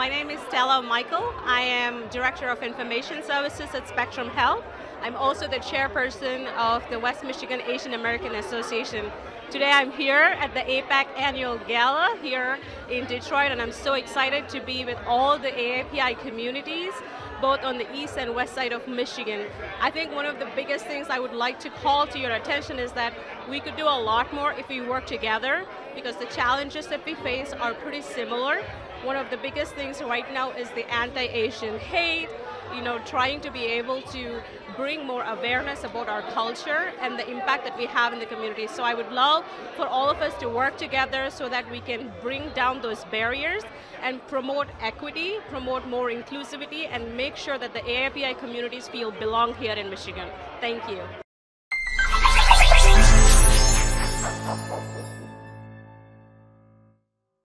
Stella Michael. I am Director of Information Services at Spectrum Health. I'm also the chairperson of the West Michigan Asian American Association. Today I'm here at the APACC annual gala here in Detroit and I'm so excited to be with all the AAPI communities both on the east and west side of Michigan. I think one of the biggest things I would like to call to your attention is that we could do a lot more if we work together because the challenges that we face are pretty similar. One of the biggest things right now is the anti-Asian hate, you know, trying to be able to bring more awareness about our culture and the impact that we have in the community. So I would love for all of us to work together so that we can bring down those barriers and promote equity, promote more inclusivity, and make sure that the AAPI communities feel belong here in Michigan. Thank you.